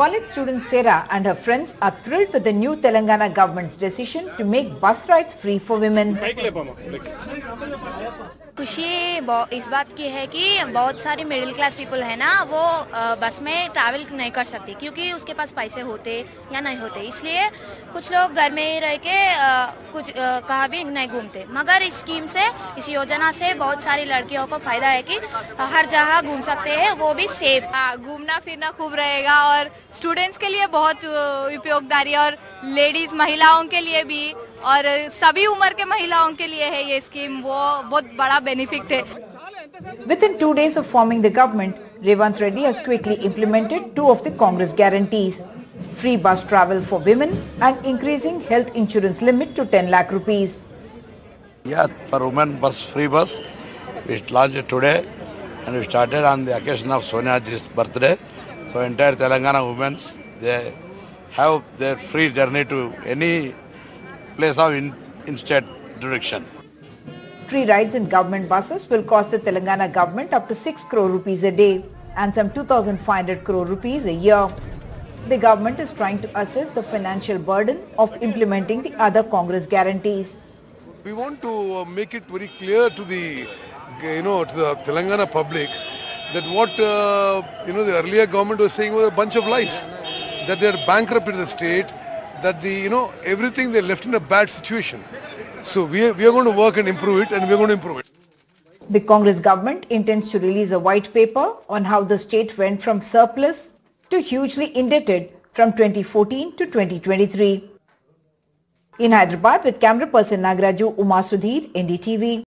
College student Sarah and her friends are thrilled with the new Telangana government's decision to make bus rides free for women. खुशी इस बात की है कि बहुत सारी मिडिल क्लास पीपल है ना वो बस में ट्रैवल नहीं कर सकती क्योंकि उसके पास पैसे होते या नहीं होते। इसलिए कुछ लोग घर में ही रह के कुछ कहाँ भी नहीं घूमते। मगर इस स्कीम से इस योजना से बहुत सारी लड़कियों को फ़ायदा है कि हर जगह घूम सकते हैं वो भी सेफ़ हाँ, घूमना फिरना खूब रहेगा और स्टूडेंट्स के लिए बहुत उपयोगदारी और लेडीज़ महिलाओं के लिए भी। और सभी उम्र के महिलाओं के लिए है ये स्कीम वो बहुत बड़ा बेनिफिट है Within two days of forming the government, Revant Reddy has quickly implemented two of the Congress guarantees. Free bus travel for women and increasing health insurance limit to 10 lakh rupees. Yeah, for women bus free bus, we launched it today and we started on the occasion of Sonia's birthday. So entire Telangana women, they have their free journey to any place of in, in-state jurisdiction. Free rides in government buses will cost the Telangana government up to 6 crore rupees a day and some 2,500 crore rupees a year. The government is trying to assess the financial burden of implementing the other Congress guarantees. We want to uh, make it very clear to the, you know, to the Telangana public that what, uh, you know, the earlier government was saying was a bunch of lies. That they are bankrupt in the state, that the, you know, everything they left in a bad situation. So we are, we are going to work and improve it and we are going to improve it. The Congress government intends to release a white paper on how the state went from surplus to hugely indebted from 2014 to 2023. In Hyderabad with camera person Nagraju Uma Sudhir, NDTV.